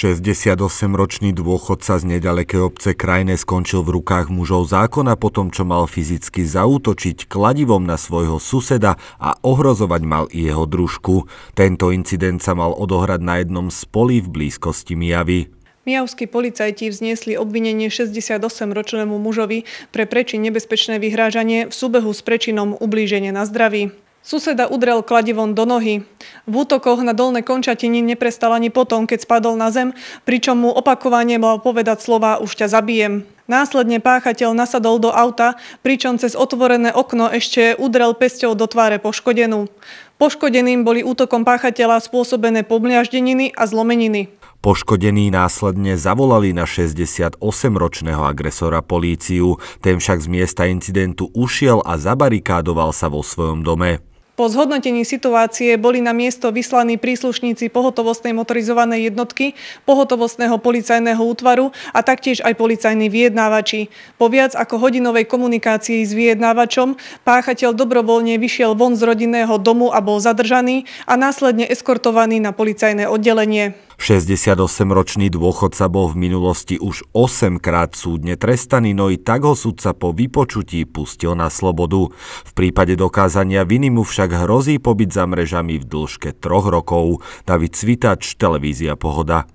68-ročný dôchodca z nedalekej obce Krajne skončil v rukách mužov zákona po tom, čo mal fyzicky zaútočiť kladivom na svojho suseda a ohrozovať mal i jeho družku. Tento incident sa mal odohrať na jednom z polí v blízkosti Mijavy. Mijavskí policajti vzniesli obvinenie 68-ročnému mužovi pre prečin nebezpečné vyhrážanie v súbehu s prečinom ublíženie na zdraví. Suseda udrel kladivom do nohy. V útokoch na dolné končatiny neprestal ani potom, keď spadol na zem, pričom mu opakovane mal povedať slova už ťa zabijem. Následne páchateľ nasadol do auta, pričom cez otvorené okno ešte udrel pesťou do tváre poškodenú. Poškodeným boli útokom páchateľa spôsobené pomliaždeniny a zlomeniny. Poškodení následne zavolali na 68-ročného agresora políciu, ten však z miesta incidentu ušiel a zabarikádoval sa vo svojom dome. Po zhodnotení situácie boli na miesto vyslaní príslušníci pohotovostnej motorizovanej jednotky, pohotovostného policajného útvaru a taktiež aj policajní vyjednávači. Po viac ako hodinovej komunikácii s vyjednávačom páchateľ dobrovoľne vyšiel von z rodinného domu a bol zadržaný a následne eskortovaný na policajné oddelenie. 68-ročný dôchodca bol v minulosti už 8 krát súdne trestaný, no i tak ho sudca po vypočutí pustil na slobodu. V prípade dokázania viny mu však hrozí pobyt za mrežami v dĺžke troch rokov. David Cvitač, Televízia Pohoda.